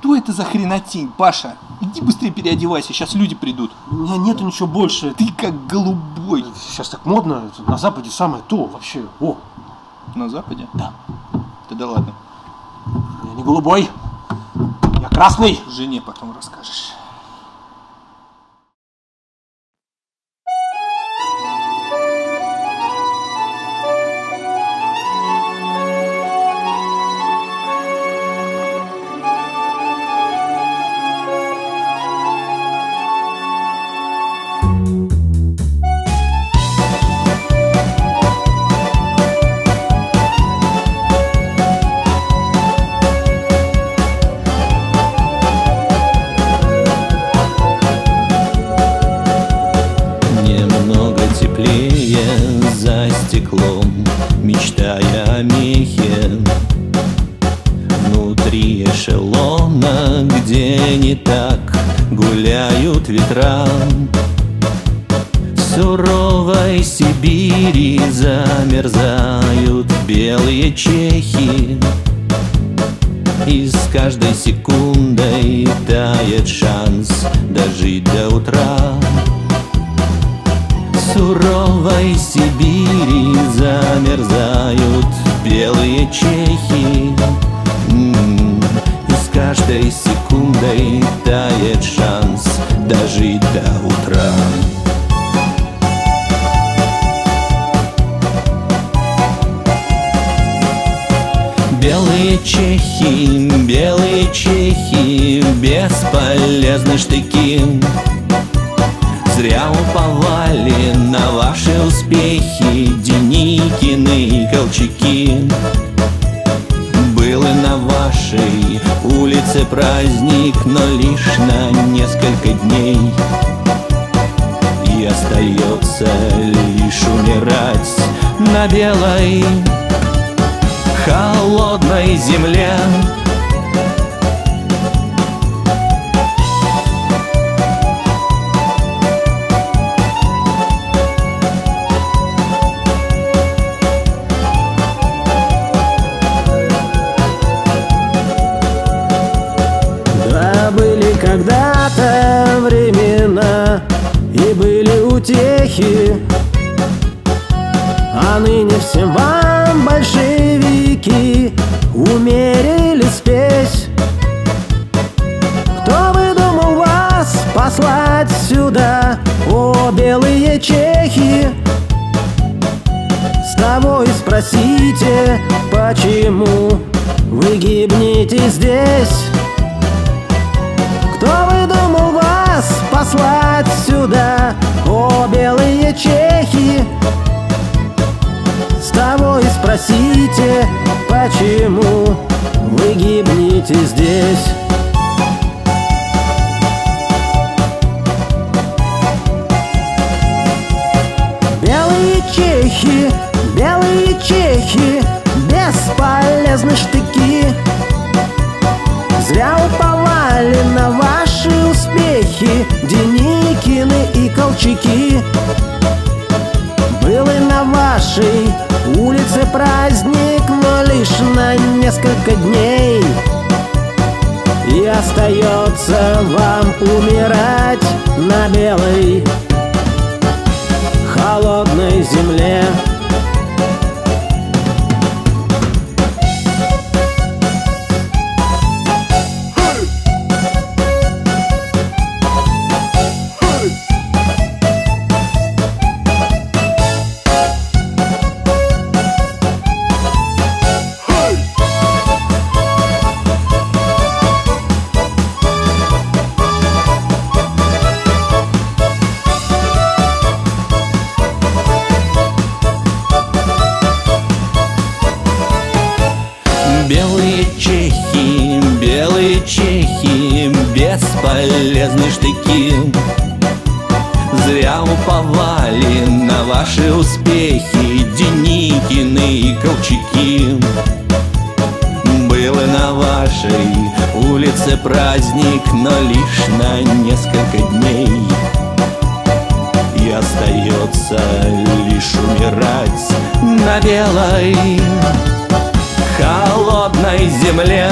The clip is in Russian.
Что это за хренотень, Паша? Иди быстрее переодевайся, сейчас люди придут. У меня нету ничего больше. Ты как голубой. Сейчас так модно, на Западе самое то вообще. О, На Западе? да. Тогда ладно. Я не голубой, я красный. Жене потом расскажешь. Эшелона, где не так Гуляют ветра. В суровой Сибири замерзают белые чехи. И с каждой секундой тает шанс дожить до утра. Суровой Сибири замерзают белые чехи секундой тает шанс дожить до утра. Белые чехи, белые чехи, бесполезны штыки. Зря уповали на ваши успехи Деникины и Колчаки улице праздник Но лишь на несколько дней. И остается лишь умирать на белой холодной земле когда-то времена И были утехи. А ныне всем вам большевики Умерили спесь. Кто выдумал вас послать сюда О, белые чехи? С того и спросите, почему Вы гибнете здесь спросите, почему вы гибнете здесь? Белые чехи, белые чехи, бесполезны штыки. Зря уповали на ваши успехи Деникины и Колчаки Был и на вашей улице праздник Но лишь на несколько дней. И остается вам умирать на белой Холодной земле бесполезны штыки. Зря уповали на ваши успехи Деникины и Колчаки Был и на вашей улице праздник Но лишь на несколько дней. И остается лишь умирать на белой холодной земле